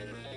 Amen.